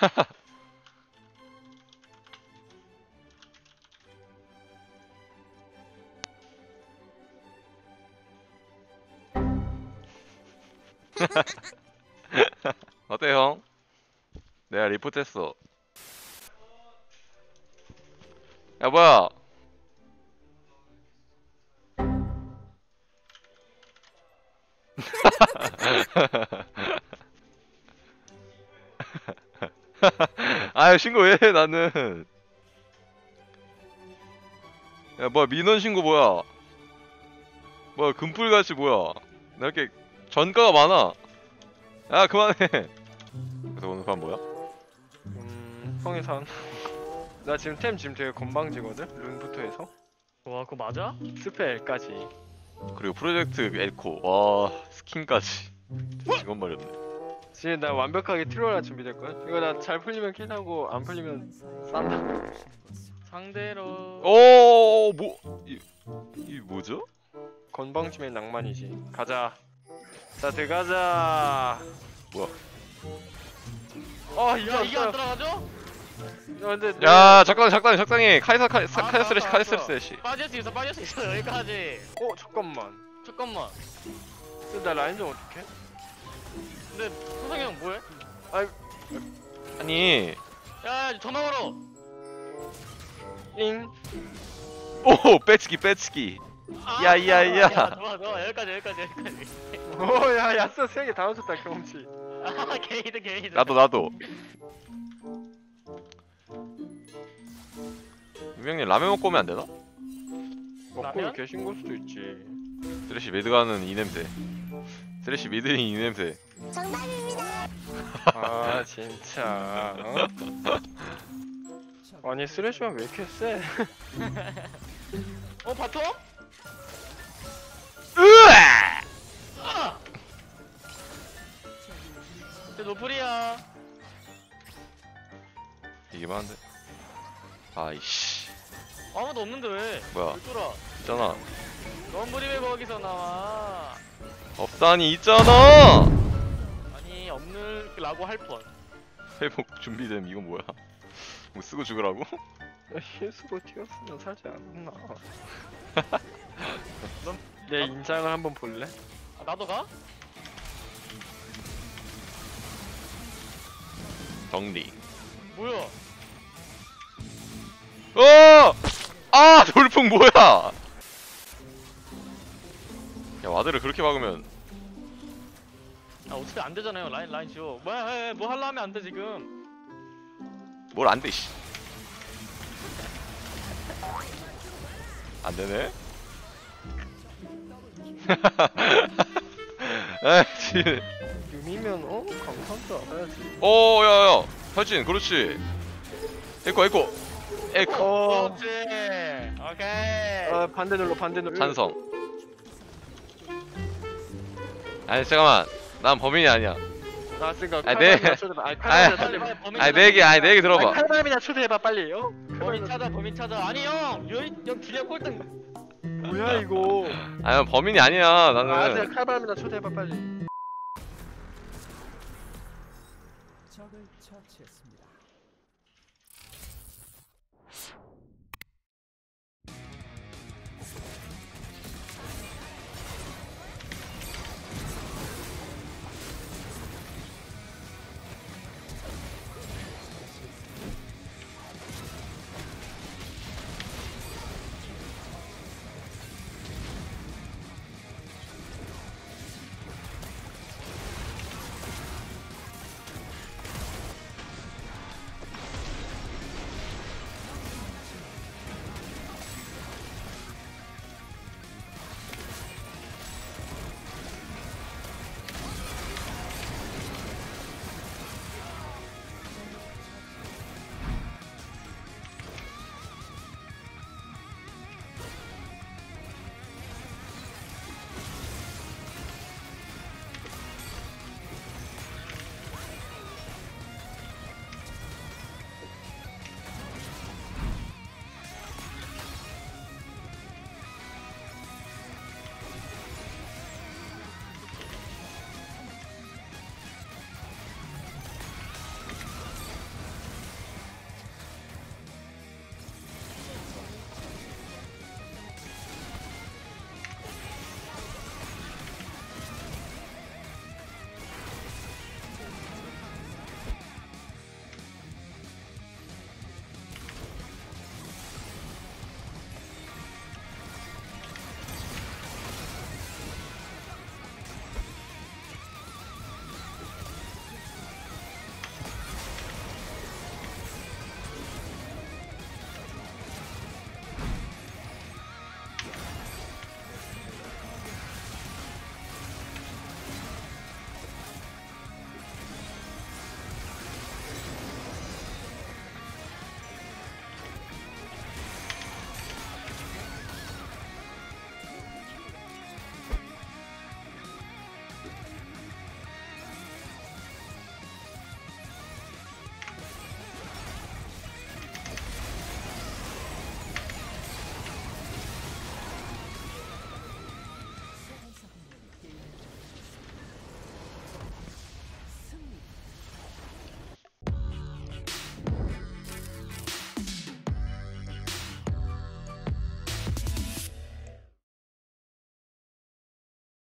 어때 형? 내가 리포트 했어. 야 뭐야? 아유 신고 왜 해, 나는? 야 뭐야 민원 신고 뭐야? 뭐야 금풀같이 뭐야? 나 이렇게 전가가 많아. 야 그만해. 그래서 오늘 판 뭐야? 음, 형이산. 나 지금 템 지금 되게 건방지거든? 룬부터 해서. 와 그거 맞아? 스펠까지. 그리고 프로젝트 엘코 와 스킨까지 이건 말이었네. 지금 나 완벽하게 troll할 준비됐거든? 이거 나 잘 풀리면 kill하고 안 풀리면 싼다. 상대로 오 뭐? 이, 이 뭐죠? 건방짐의 낭만이지. 가자. 자, 들어가자. 뭐야? 어, 야안 이게 안 들어. 들어가죠? 야, 근데 야 적당히 적당히 적당히 카이사 카이 알았어, 카이사 스레시 알았어, 카이사 알았어. 스레시. 빠질 수 있어 빠질 수 있어 여기까지 어, 잠깐만. 잠깐만 근데 나 라인 좀 어떡해? 근데 소상이 형 뭐해? 아니 야 전화 걸어 잉. 오 빼치기 빼치기. 아, 야, 야, 야. 좋아 좋아 여기까지 여기까지 여기까지 오, 야, 야스 세개 다 넣어줬다, 경험치. 아 게이드 게이드 나도 나도. 유명님 라면 먹고 오면 안 되나? 먹고 라면? 계신 걸 수도 있지. 쓰레시 mid 가는 이 냄새. 쓰레시 mid인 이 냄새. 아, 진짜. 어? 아니, 쓰레쉬만 왜 이렇게 세? 어 bottom? 으아! 아! 쟤 노플이야 이게 많은데. 아이씨. 아무도 없는데 왜? 뭐야? 왜 쫄아? 있잖아. 럼블이 왜 거기서 나와? 없다니 있잖아. 없는라고 할 뻔. 회복 준비됨 이건 뭐야? 뭐 쓰고 죽으라고? 힐수고 튀었으면 살지 않았나. 넌- 내 인장을 한번 볼래? 아, 나도 가? 정리. 뭐야? 어! 아 돌풍 뭐야? 야 와드를 그렇게 막으면 아 어차피 안 되잖아요. 라인 라인 지워. 뭐야? 에, 에, 뭐 하면 안돼 지금. 뭘 안 돼, 씨. 안 되네? 아, 씨. 유미면 어? 줄 알아야지. 오, 야, 야. 탈진, 그렇지. 에코, 에코. 에코. 어. 그렇지. 오케이. 아 반대 눌러 반대 눌러. 찬성. 아니, 잠깐만. 난 범인이 아니야. 나 생각. 아, 네. 내 얘기, 아니, 내 얘기 아니, 들어봐. 칼바람이나 초대해봐 빨리. 어? 범인 찾아 범인 찾아. 아니 형형 주력 꼴등. 뭐야 이거? 아니, 범인이 아니야, 아, 나는. 내가 칼바람이나 초대해봐 빨리.